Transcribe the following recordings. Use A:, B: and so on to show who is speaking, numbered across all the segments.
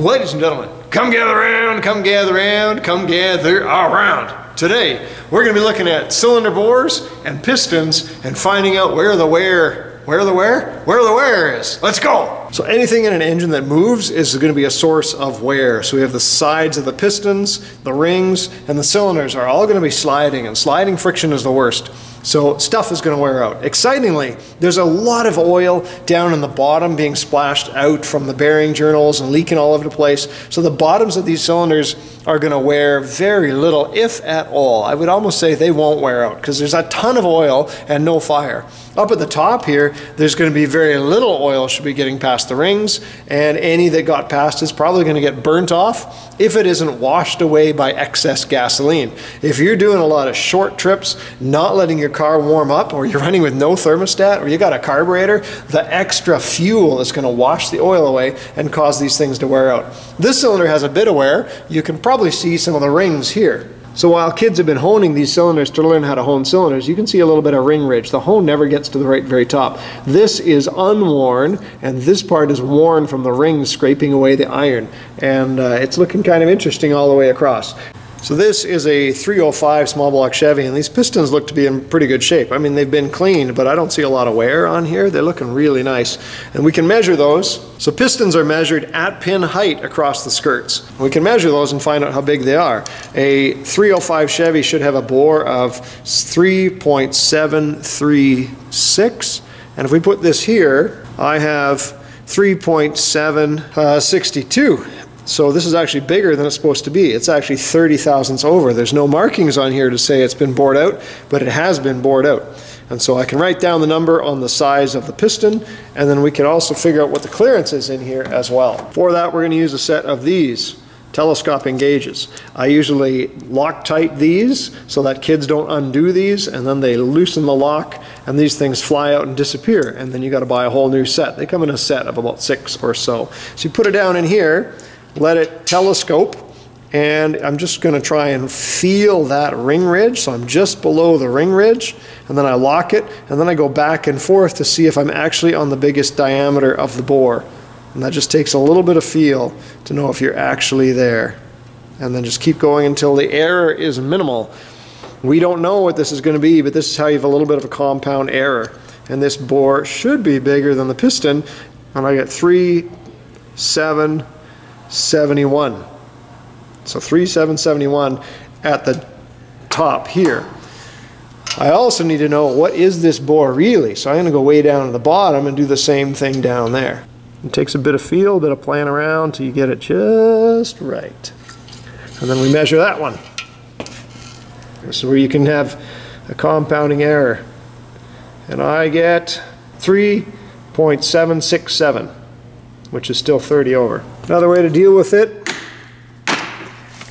A: Ladies and gentlemen, come gather around, come gather around, come gather around. Today, we're going to be looking at cylinder bores and pistons and finding out where the wear, where the wear, where the wear is. Let's go. So anything in an engine that moves is going to be a source of wear. So we have the sides of the pistons, the rings, and the cylinders are all going to be sliding, and sliding friction is the worst. So stuff is going to wear out. Excitingly, there's a lot of oil down in the bottom being splashed out from the bearing journals and leaking all over the place. So the bottoms of these cylinders are going to wear very little, if at all. I would almost say they won't wear out because there's a ton of oil and no fire. Up at the top here, there's going to be very little oil should be getting past the rings, and any that got past is probably going to get burnt off if it isn't washed away by excess gasoline. If you're doing a lot of short trips, not letting your car warm up, or you're running with no thermostat, or you got a carburetor, the extra fuel is going to wash the oil away and cause these things to wear out. This cylinder has a bit of wear. You can probably see some of the rings here. So while kids have been honing these cylinders to learn how to hone cylinders, you can see a little bit of ring ridge. The hone never gets to the right, very top. This is unworn, and this part is worn from the rings scraping away the iron. And uh, it's looking kind of interesting all the way across. So this is a 305 small block Chevy, and these pistons look to be in pretty good shape. I mean, they've been cleaned, but I don't see a lot of wear on here. They're looking really nice. And we can measure those. So pistons are measured at pin height across the skirts. We can measure those and find out how big they are. A 305 Chevy should have a bore of 3.736. And if we put this here, I have 3.762. So this is actually bigger than it's supposed to be. It's actually 30 thousandths over. There's no markings on here to say it's been bored out, but it has been bored out. And so I can write down the number on the size of the piston, and then we can also figure out what the clearance is in here as well. For that, we're going to use a set of these telescoping gauges. I usually Loctite these so that kids don't undo these and then they loosen the lock and these things fly out and disappear and then you got to buy a whole new set. They come in a set of about six or so. So you put it down in here let it telescope and I'm just going to try and feel that ring ridge. So I'm just below the ring ridge and then I lock it and then I go back and forth to see if I'm actually on the biggest diameter of the bore. And that just takes a little bit of feel to know if you're actually there. And then just keep going until the error is minimal. We don't know what this is going to be, but this is how you have a little bit of a compound error. And this bore should be bigger than the piston. And I get three, seven, 71. So 3771 at the top here. I also need to know what is this bore really. So I'm going to go way down to the bottom and do the same thing down there. It takes a bit of feel, a bit of playing around till you get it just right. And then we measure that one. This is where you can have a compounding error. And I get 3.767 which is still 30 over. Another way to deal with it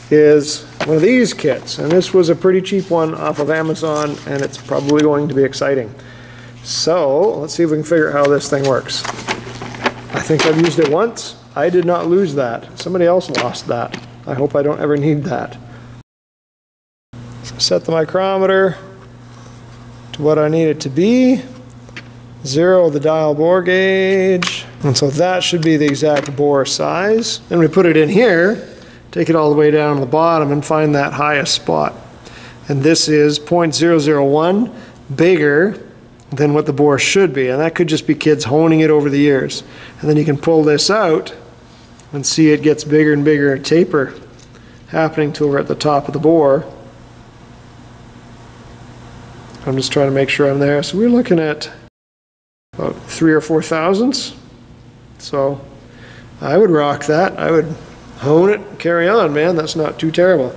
A: is one of these kits, and this was a pretty cheap one off of Amazon, and it's probably going to be exciting. So, let's see if we can figure out how this thing works. I think I've used it once. I did not lose that. Somebody else lost that. I hope I don't ever need that. Set the micrometer to what I need it to be. Zero the dial bore gauge. And so that should be the exact bore size. Then we put it in here, take it all the way down to the bottom and find that highest spot. And this is 0.001 bigger than what the bore should be. And that could just be kids honing it over the years. And then you can pull this out and see it gets bigger and bigger and taper happening till we're at the top of the bore. I'm just trying to make sure I'm there. So we're looking at about three or four thousandths. So I would rock that. I would hone it, carry on, man. That's not too terrible.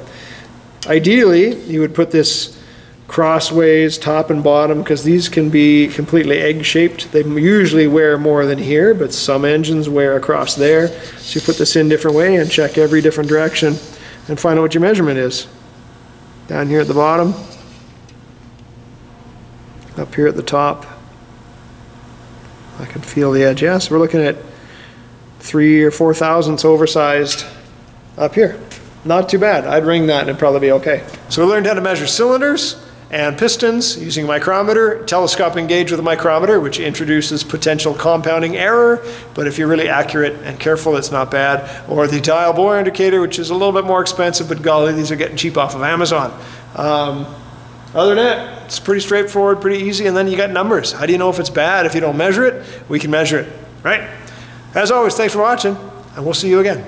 A: Ideally, you would put this crossways, top and bottom, because these can be completely egg-shaped. They usually wear more than here, but some engines wear across there. So you put this in different way and check every different direction and find out what your measurement is. Down here at the bottom, up here at the top. I can feel the edge. Yes, we're looking at three or four thousandths oversized up here. Not too bad. I'd ring that and it'd probably be okay. So we learned how to measure cylinders and pistons using a micrometer, telescoping gauge with a micrometer, which introduces potential compounding error, but if you're really accurate and careful, it's not bad. Or the dial bore indicator, which is a little bit more expensive, but golly, these are getting cheap off of Amazon. Um, other than that, it's pretty straightforward, pretty easy, and then you got numbers. How do you know if it's bad? If you don't measure it, we can measure it, right? As always, thanks for watching, and we'll see you again.